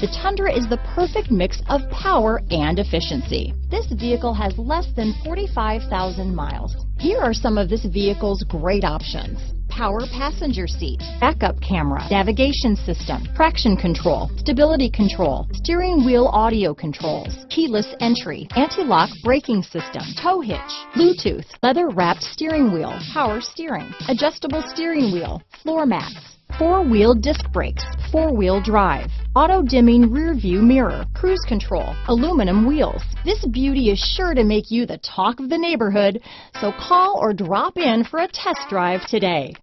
the Tundra is the perfect mix of power and efficiency. This vehicle has less than 45,000 miles. Here are some of this vehicle's great options. Power passenger seat, backup camera, navigation system, traction control, stability control, steering wheel audio controls, keyless entry, anti-lock braking system, tow hitch, Bluetooth, leather wrapped steering wheel, power steering, adjustable steering wheel, floor mats, four-wheel disc brakes, four-wheel drive, auto-dimming rear view mirror, cruise control, aluminum wheels. This beauty is sure to make you the talk of the neighborhood, so call or drop in for a test drive today.